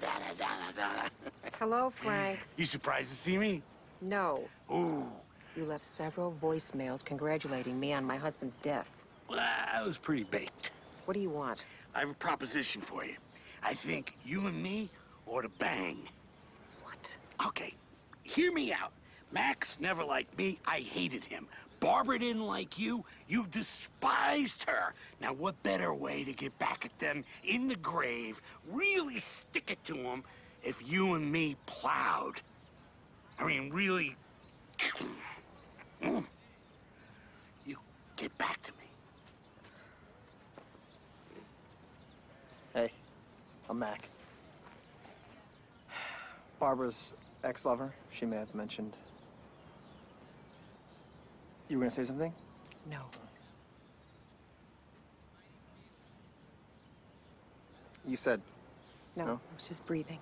Hello, Frank. You surprised to see me? No. Ooh. You left several voicemails congratulating me on my husband's death. Well, I was pretty baked. What do you want? I have a proposition for you. I think you and me ought to bang. What? Okay, hear me out. Max never liked me. I hated him. Barbara didn't like you. You despised her. Now, what better way to get back at them in the grave, really stick it to them, if you and me plowed? I mean, really. You get back to me. Hey, I'm Mac. Barbara's ex-lover, she may have mentioned. You were gonna say something? No. You said No, No? I was just breathing.